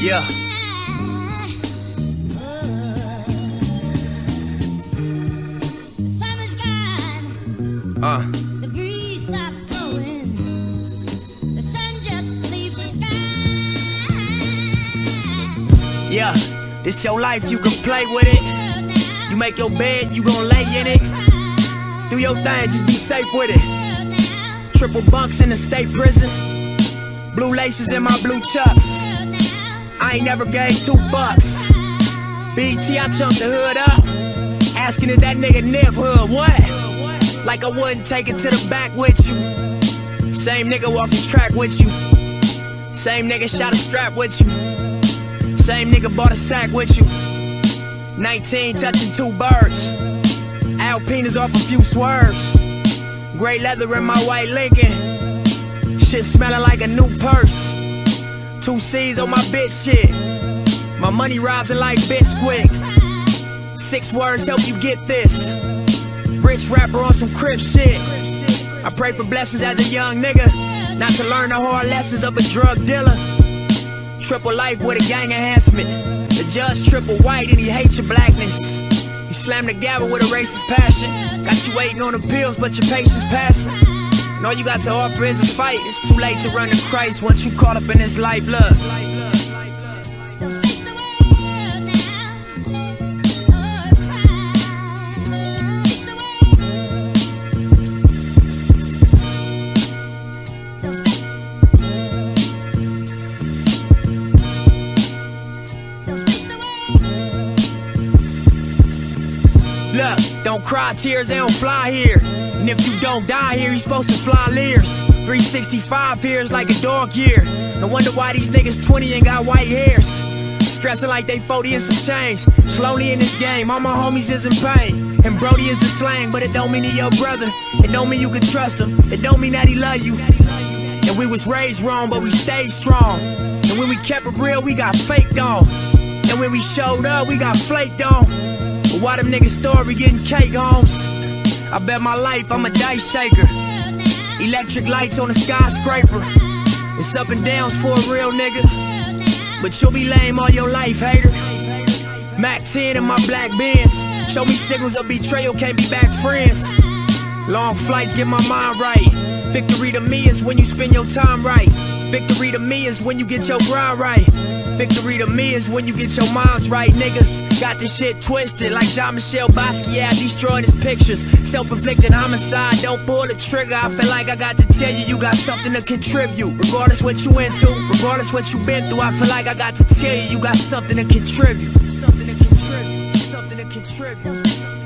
Yeah. Uh. The breeze stops blowing. The sun just leaves the sky. Yeah. This your life, you can play with it. You make your bed, you gon' lay in it. Do your thing, just be safe with it. Triple bunks in the state prison. Blue laces in my blue chucks. I ain't never gave two bucks. BT, I chunked the hood up. Asking if that nigga nip hood, what? Like I wouldn't take it to the back with you. Same nigga walking track with you. Same nigga shot a strap with you. Same nigga bought a sack with you. 19 touching two birds. Alpinas off a few swerves. Gray leather in my white Lincoln. Shit smelling like a new purse. Two C's on my bitch shit. My money rising like Bisquick. Six words help you get this. Rich rapper on some Crip shit. I pray for blessings as a young nigga. Not to learn the hard lessons of a drug dealer. Triple life with a gang enhancement. The judge triple white and he hates your blackness. He slammed the gavel with a racist passion. Got you waiting on the pills, but your patience passing. And all you got to offer is a fight. It's too late to run to Christ once you caught up in this life, love. So face the world now. Face the world. So So face the world. Look, don't cry tears, they don't fly here. And if you don't die here, you supposed to fly Lears. 365 here is like a dog year. No wonder why these niggas 20 and got white hairs. Stressing like they 40 and some change. Slowly in this game, all my homies is in pain. And Brody is the slang, but it don't mean he your brother. It don't mean you can trust him. It don't mean that he love you. And we was raised wrong, but we stayed strong. And when we kept it real, we got faked on. And when we showed up, we got flaked on. But why them niggas story getting cake homes? I bet my life I'm a dice shaker. Electric lights on a skyscraper. It's up and downs for a real nigga. But you'll be lame all your life, hater. Mac 10 in my black Benz. Show me signals of betrayal, can't be back friends. Long flights get my mind right. Victory to me is when you spend your time right. Victory to me is when you get your grind right. Victory to me is when you get your moms right. Niggas got this shit twisted like Jean Michel Basquiat destroying his pictures. Self inflicted homicide, don't pull the trigger. I feel like I got to tell you, you got something to contribute. Regardless what you into, regardless what you been through, I feel like I got to tell you, you got something to contribute. Something to contribute. Something to contribute.